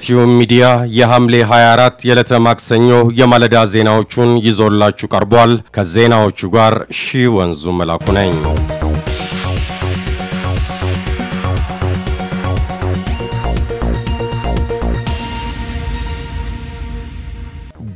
ከኢትዮ ሚዲያ የሐምሌ 24 የዕለተ ማክሰኞ የማለዳ ዜናዎቹን ይዞላችሁ ቀርቧል። ከዜናዎቹ ጋር ሺህ ወንዙ መላኩ ነኝ።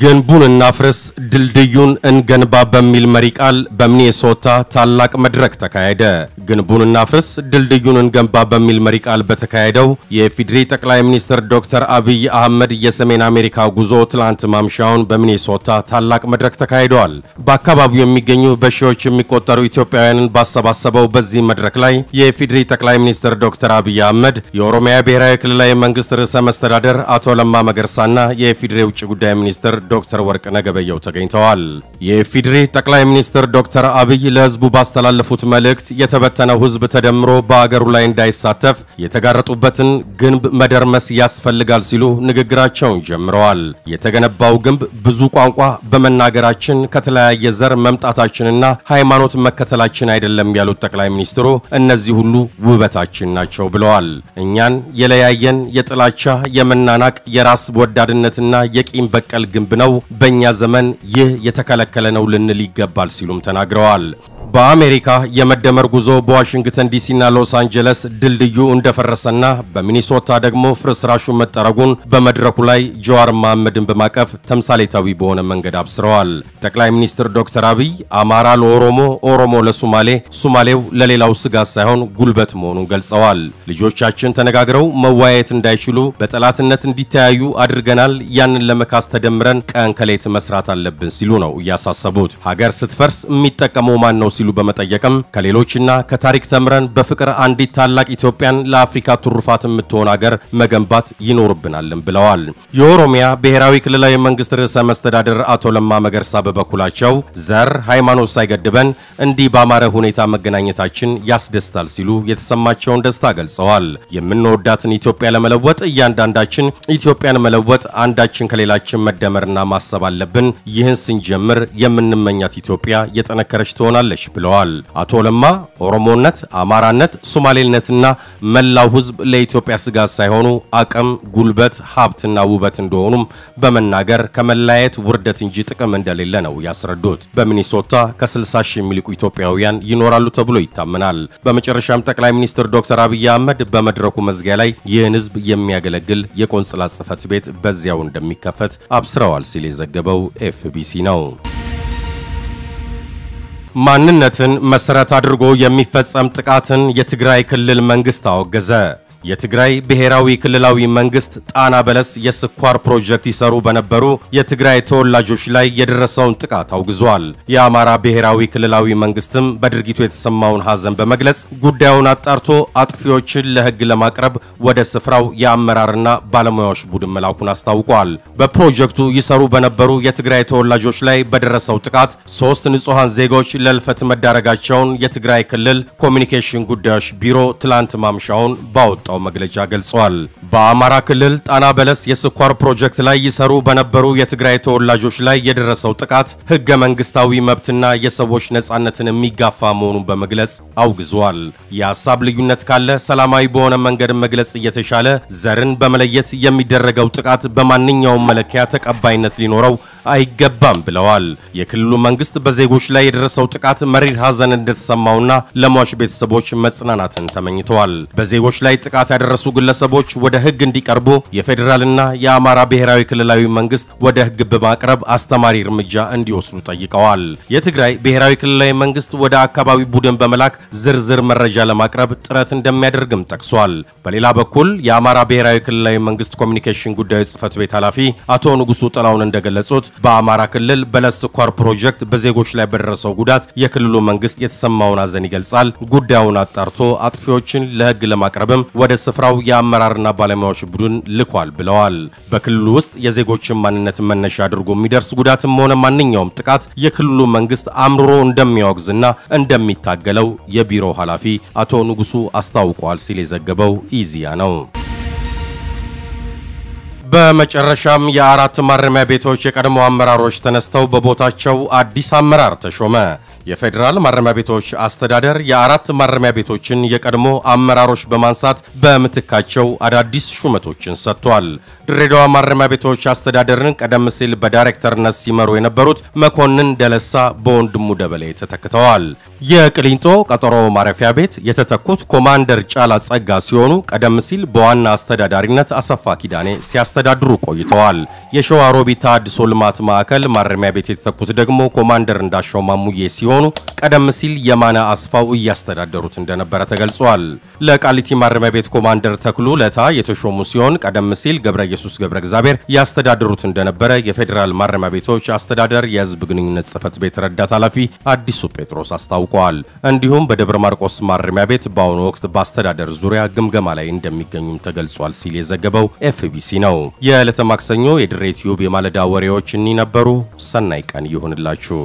ግንቡን እናፍርስ ድልድዩን እንገንባ በሚል መሪ ቃል በሚኔሶታ ታላቅ መድረክ ተካሄደ። ግንቡን እናፍርስ ድልድዩን እንገንባ በሚል መሪ ቃል በተካሄደው የኢፌዴሪ ጠቅላይ ሚኒስትር ዶክተር አብይ አህመድ የሰሜን አሜሪካ ጉዞ ትላንት ማምሻውን በሚኔሶታ ታላቅ መድረክ ተካሂደዋል። በአካባቢው የሚገኙ በሺዎች የሚቆጠሩ ኢትዮጵያውያንን ባሰባሰበው በዚህ መድረክ ላይ የኢፌዴሪ ጠቅላይ ሚኒስትር ዶክተር አብይ አህመድ፣ የኦሮሚያ ብሔራዊ ክልላዊ መንግስት ርዕሰ መስተዳደር አቶ ለማ መገርሳና የኢፌዴሪ የውጭ ጉዳይ ሚኒስትር ዶክተር ወርቅነህ ገበየሁ ተገኝተዋል። የኢፌዴሪ ጠቅላይ ሚኒስትር ዶክተር አብይ ለህዝቡ ባስተላለፉት መልእክት የተበተነው ህዝብ ተደምሮ በአገሩ ላይ እንዳይሳተፍ የተጋረጡበትን ግንብ መደርመስ ያስፈልጋል ሲሉ ንግግራቸውን ጀምረዋል። የተገነባው ግንብ ብዙ ቋንቋ በመናገራችን ከተለያየ ዘር መምጣታችንና ሃይማኖት መከተላችን አይደለም ያሉት ጠቅላይ ሚኒስትሩ እነዚህ ሁሉ ውበታችን ናቸው ብለዋል። እኛን የለያየን የጥላቻ የመናናቅ የራስ ወዳድነትና የቂም በቀል ግንብ ነው። በእኛ ዘመን ይህ የተከለከለ ነው ልንል ይገባል ሲሉም ተናግረዋል። በአሜሪካ የመደመር ጉዞ በዋሽንግተን ዲሲና ሎስ አንጀለስ ድልድዩ እንደፈረሰና በሚኒሶታ ደግሞ ፍርስራሹ መጠረጉን በመድረኩ ላይ ጀዋር መሐመድን በማቀፍ ተምሳሌታዊ በሆነ መንገድ አብስረዋል። ጠቅላይ ሚኒስትር ዶክተር አብይ አማራ ለኦሮሞ፣ ኦሮሞ ለሱማሌ፣ ሱማሌው ለሌላው ስጋት ሳይሆን ጉልበት መሆኑን ገልጸዋል። ልጆቻችን ተነጋግረው መወያየት እንዳይችሉ በጠላትነት እንዲተያዩ አድርገናል። ያንን ለመካስ ተደምረን ቀን ከሌት መስራት አለብን ሲሉ ነው ያሳሰቡት። ሀገር ስትፈርስ የሚጠቀመው ማን ነው ሲሉ በመጠየቅም ከሌሎችና ከታሪክ ተምረን በፍቅር አንዲት ታላቅ ኢትዮጵያን ለአፍሪካ ትሩፋት የምትሆን ሀገር መገንባት ይኖርብናልም ብለዋል። የኦሮሚያ ብሔራዊ ክልላዊ መንግስት ርዕሰ መስተዳድር አቶ ለማ መገርሳ በበኩላቸው ዘር፣ ሃይማኖት ሳይገድበን እንዲህ በአማረ ሁኔታ መገናኘታችን ያስደስታል ሲሉ የተሰማቸውን ደስታ ገልጸዋል። የምንወዳትን ኢትዮጵያ ለመለወጥ እያንዳንዳችን ኢትዮጵያን መለወጥ አንዳችን ከሌላችን መደመርና ማሰብ አለብን። ይህን ስንጀምር የምንመኛት ኢትዮጵያ የጠነከረች ትሆናለች ብለዋል። አቶ ለማ ኦሮሞነት፣ አማራነት፣ ሶማሌነትና መላው ሕዝብ ለኢትዮጵያ ስጋት ሳይሆኑ አቅም፣ ጉልበት፣ ሀብትና ውበት እንደሆኑም በመናገር ከመለያየት ውርደት እንጂ ጥቅም እንደሌለ ነው ያስረዱት። በሚኒሶታ ከ60 ሺህ የሚልቁ ኢትዮጵያውያን ይኖራሉ ተብሎ ይታመናል። በመጨረሻም ጠቅላይ ሚኒስትር ዶክተር አብይ አህመድ በመድረኩ መዝጊያ ላይ ይህን ሕዝብ የሚያገለግል የቆንጽላ ጽሕፈት ቤት በዚያው እንደሚከፈት አብስረዋል ሲል የዘገበው ኤፍቢሲ ነው። ማንነትን መሰረት አድርጎ የሚፈጸም ጥቃትን የትግራይ ክልል መንግስት አወገዘ። የትግራይ ብሔራዊ ክልላዊ መንግስት ጣና በለስ የስኳር ፕሮጀክት ይሰሩ በነበሩ የትግራይ ተወላጆች ላይ የደረሰውን ጥቃት አውግዟል። የአማራ ብሔራዊ ክልላዊ መንግስትም በድርጊቱ የተሰማውን ሐዘን በመግለጽ ጉዳዩን አጣርቶ አጥፊዎችን ለሕግ ለማቅረብ ወደ ስፍራው የአመራርና ባለሙያዎች ቡድን መላኩን አስታውቋል። በፕሮጀክቱ ይሰሩ በነበሩ የትግራይ ተወላጆች ላይ በደረሰው ጥቃት ሶስት ንጹሐን ዜጎች ለህልፈት መዳረጋቸውን የትግራይ ክልል ኮሚኒኬሽን ጉዳዮች ቢሮ ትላንት ማምሻውን ባወጣው መግለጫ ገልጿል። በአማራ ክልል ጣና በለስ የስኳር ፕሮጀክት ላይ ይሰሩ በነበሩ የትግራይ ተወላጆች ላይ የደረሰው ጥቃት ህገ መንግስታዊ መብትና የሰዎች ነጻነትን የሚጋፋ መሆኑን በመግለጽ አውግዟል። የሀሳብ ልዩነት ካለ ሰላማዊ በሆነ መንገድ መግለጽ እየተሻለ ዘርን በመለየት የሚደረገው ጥቃት በማንኛውም መለኪያ ተቀባይነት ሊኖረው አይገባም ብለዋል። የክልሉ መንግስት በዜጎች ላይ የደረሰው ጥቃት መሪር ሐዘን እንደተሰማውና ለሟች ቤተሰቦች መጽናናትን ተመኝተዋል። በዜጎች ላይ ጥቃት ያደረሱ ግለሰቦች ወደ ህግ እንዲቀርቡ የፌዴራልና የአማራ ብሔራዊ ክልላዊ መንግስት ወደ ህግ በማቅረብ አስተማሪ እርምጃ እንዲወስዱ ጠይቀዋል። የትግራይ ብሔራዊ ክልላዊ መንግስት ወደ አካባቢ ቡድን በመላክ ዝርዝር መረጃ ለማቅረብ ጥረት እንደሚያደርግም ጠቅሷል። በሌላ በኩል የአማራ ብሔራዊ ክልላዊ መንግስት ኮሚኒኬሽን ጉዳዮች ጽህፈት ቤት ኃላፊ አቶ ንጉሱ ጥላውን እንደገለጹት በአማራ ክልል በለስ ስኳር ፕሮጀክት በዜጎች ላይ በደረሰው ጉዳት የክልሉ መንግስት የተሰማውን ሐዘን ይገልጻል። ጉዳዩን አጣርቶ አጥፊዎችን ለህግ ለማቅረብም ወደ ስፍራው የአመራርና ባለሙያዎች ቡድን ልኳል ብለዋል። በክልሉ ውስጥ የዜጎችን ማንነት መነሻ አድርጎ የሚደርስ ጉዳትም ሆነ ማንኛውም ጥቃት የክልሉ መንግስት አምርሮ እንደሚያወግዝና እንደሚታገለው የቢሮው ኃላፊ አቶ ንጉሱ አስታውቀዋል ሲል የዘገበው ኢዚያ ነው። በመጨረሻም የአራት ማረሚያ ቤቶች የቀድሞ አመራሮች ተነስተው በቦታቸው አዲስ አመራር ተሾመ። የፌዴራል ማረሚያ ቤቶች አስተዳደር የአራት ማረሚያ ቤቶችን የቀድሞ አመራሮች በማንሳት በምትካቸው አዳዲስ ሹመቶችን ሰጥቷል። ድሬዳዋ ማረሚያ ቤቶች አስተዳደርን ቀደም ሲል በዳይሬክተርነት ሲመሩ የነበሩት መኮንን ደለሳ በወንድሙ ደበሌ ተተክተዋል። የቅሊንጦ ቀጠሮ ማረፊያ ቤት የተተኩት ኮማንደር ጫላ ጸጋ ሲሆኑ ቀደም ሲል በዋና አስተዳዳሪነት አሰፋ ኪዳኔ ሲያስተዳድሩ ቆይተዋል። የሸዋሮቢት ተሃድሶ ልማት ማዕከል ማረሚያ ቤት የተተኩት ደግሞ ኮማንደር እንዳሻው ማሙዬ ሲሆኑ ቀደም ሲል የማነ አስፋው እያስተዳደሩት እንደነበረ ተገልጿል። ለቃሊቲ ማረሚያ ቤት ኮማንደር ተክሉ ለታ የተሾሙ ሲሆን ቀደም ሲል ገብረ ኢየሱስ ገብረ እግዚአብሔር ያስተዳድሩት እንደነበረ የፌዴራል ማረሚያ ቤቶች አስተዳደር የሕዝብ ግንኙነት ጽሕፈት ቤት ረዳት ኃላፊ አዲሱ ጴጥሮስ አስታውቀዋል። እንዲሁም በደብረ ማርቆስ ማረሚያ ቤት በአሁኑ ወቅት በአስተዳደር ዙሪያ ግምገማ ላይ እንደሚገኙም ተገልጿል ሲል የዘገበው ኤፍቢሲ ነው። የዕለተ ማክሰኞ የድሬ ቲዩብ የማለዳ ወሬዎች እኒህ ነበሩ። ሰናይ ቀን ይሁንላችሁ።